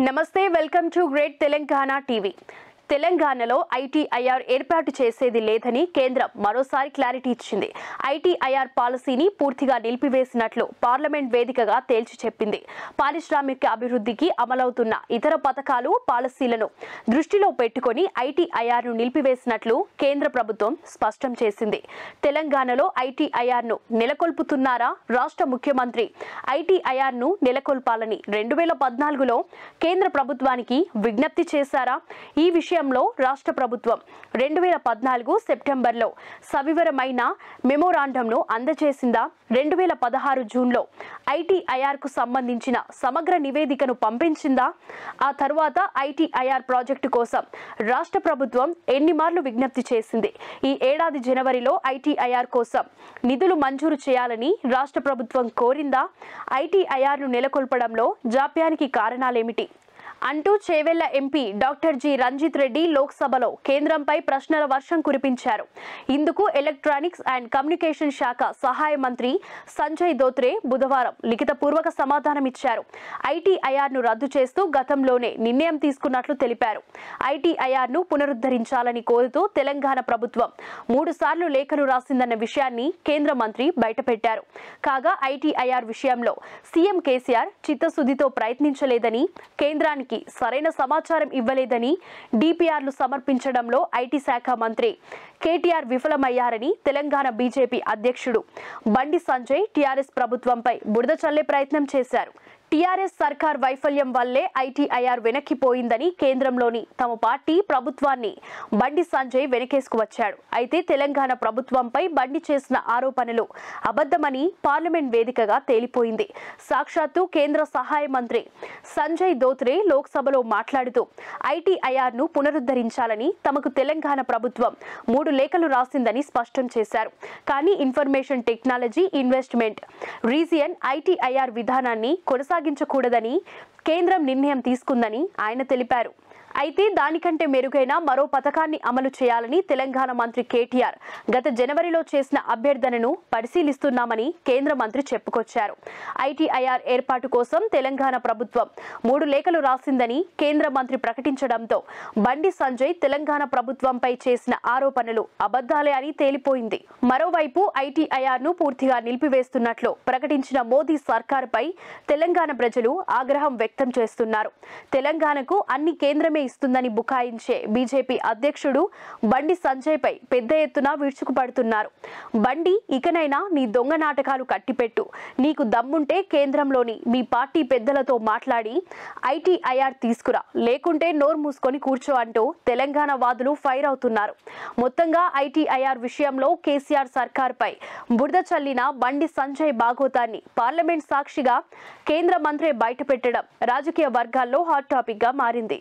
నమస్తే welcome to great Telangana TV తెలంగాణలో ITIR ఏర్పాటు చేసేది లేదని కేంద్రం మరోసారి క్లారిటీ ఇచ్చింది. ఐటీఐఆర్ పాలసీని పూర్తిగా నిలిపివేసినట్లు పార్లమెంట్ వేదికగా తేల్చి చెప్పింది. పారిశ్రామిక అభివృద్ధికి అమలవుతున్న ఇతర పథకాలు పాలసీలను దృష్టిలో పెట్టుకొని ఐటీఐఆర్ను నిలిపివేసినట్లు కేంద్ర ప్రభుత్వం స్పష్టం చేసింది. తెలంగాణలో ఐటీఐఆర్ను నెలకొల్పుతున్నారా? రాష్ట్ర ముఖ్యమంత్రి ఐటీఐఆర్ను నెలకొల్పాలని రెండు వేల పద్నాలుగులో కేంద్ర ప్రభుత్వానికి విజ్ఞప్తి చేశారా? ఈ విషయం విషయంలో రాష్ట్ర ప్రభుత్వం రెండు వేల పద్నాలుగు సెప్టెంబర్లో సవివరమైన మెమోరాండంను అందజేసిందా? రెండు వేల పదహారు జూన్లో ఐటీఐఆర్కు సంబంధించిన సమగ్ర నివేదికను పంపించిందా? ఆ తర్వాత ఐటీఐఆర్ ప్రాజెక్టు కోసం రాష్ట్ర ప్రభుత్వం ఎన్ని మార్లు విజ్ఞప్తి చేసింది? ఈ ఏడాది జనవరిలో ఐటీఐఆర్ కోసం నిధులు మంజూరు చేయాలని రాష్ట్ర ప్రభుత్వం కోరిందా? ఐటీఐఆర్ను నెలకొల్పడంలో జాప్యానికి కారణాలేమిటి? అంటూ Chevella MP doctor G Ranjith Reddy లోక్సభలో కేంద్రంపై ప్రశ్నల వర్షం కురిపించారు. ఇందుకు ఎలక్ట్రానిక్స్ అండ్ కమ్యూనికేషన్ శాఖ సహాయ మంత్రి సంజయ్ దోత్రే బుధవారం లిఖితపూర్వక సమాధానమిచ్చారు. ఐటీఐఆర్ను రద్దు చేస్తూ గతంలోనే నిర్ణయం తీసుకున్నట్లు తెలిపారు. ఐటీఐఆర్ను పునరుద్ధరించాలని కోరుతూ తెలంగాణ ప్రభుత్వం మూడు సార్లు లేఖలు రాసిందన్న విషయాన్ని కేంద్ర మంత్రి బయటపెట్టారు. కాగా ఐటీఐఆర్ విషయంలో సీఎం కేసీఆర్ చిత్తశుద్ధితో ప్రయత్నించలేదని కేంద్రానికి సరైన సమాచారం ఇవ్వలేదని డిపిఆర్లు సమర్పించడంలో ఐటీ శాఖ మంత్రి కేటీఆర్ విఫలమయ్యారని తెలంగాణ బీజేపీ అధ్యక్షుడు బండి సంజయ్ టీఆర్ఎస్ ప్రభుత్వంపై బురద చల్లే ప్రయత్నం చేశారు. టీఆర్ఎస్ సర్కార్ వైఫల్యం వల్లే ఐటీఐఆర్ వెనక్కిపోయిందని కేంద్రంలోని తమ పార్టీ ప్రభుత్వాన్ని బండి సంజయ్ వెనకేసుకు వచ్చాడు. అయితే తెలంగాణ ప్రభుత్వంపై బండి చేసిన ఆరోపణలు అబద్ధమని పార్లమెంట్ వేదికగా తేలిపోయింది. సాక్షాత్తు కేంద్ర సహాయ మంత్రి సంజయ్ దోత్రే లోక్సభలో మాట్లాడుతూ ఐటీఐఆర్ను పునరుద్ధరించాలని తమకు తెలంగాణ ప్రభుత్వం మూడు లేఖలు రాసిందని స్పష్టం చేశారు. కానీ information technology investment region ITIR విధానాన్ని కొనసాగించకూడదని కేంద్రం నిర్ణయం తీసుకుందని ఆయన తెలిపారు. అయితే దానికంటే మెరుగైన మరో పథకాన్ని అమలు చేయాలని తెలంగాణ మంత్రి కేటీఆర్ గత జనవరిలో చేసిన అభ్యర్థనను పరిశీలిస్తున్నామని కేంద్ర మంత్రి చెప్పుకొచ్చారు. ఐటీఐఆర్ ఏర్పాటు కోసం తెలంగాణ ప్రభుత్వం మూడు లేఖలు రాసిందని కేంద్ర మంత్రి ప్రకటించడంతో బండి సంజయ్ తెలంగాణ ప్రభుత్వంపై చేసిన ఆరోపణలు అబద్దాలే అని తేలిపోయింది. మరోవైపు ఐటీఐఆర్ను పూర్తిగా నిలిపివేస్తున్నట్లు ప్రకటించిన మోదీ సర్కారుపై తెలంగాణ ప్రజలు ఆగ్రహం వ్యక్తం చేస్తున్నారు. తెలంగాణకు అన్ని కేంద్రమే ఇస్తుందని బుకాయించే బీజేపీ అధ్యక్షుడు బండి సంజయ్ పై పెద్ద ఎత్తున విరుచుకుపడుతున్నారు. బండి ఇకనైనా నీ దొంగ నాటకాలు కట్టిపెట్టు. నీకు దమ్ముంటే కేంద్రంలోని మీ పార్టీ పెద్దలతో మాట్లాడి ఐటీఐఆర్ తీసుకురా. లేకుంటే నోరు మూసుకొని కూర్చో అంటూ తెలంగాణ వాదులు ఫైర్ అవుతున్నారు. మొత్తంగా ఐటీఐఆర్ విషయంలో కేసీఆర్ సర్కార్పై బురద చల్లిన బండి సంజయ్ బాగోతాన్ని పార్లమెంట్ సాక్షిగా కేంద్ర మంత్రి బయటపెట్టడం రాజకీయ వర్గాల్లో హాట్ టాపిక్గా మారింది.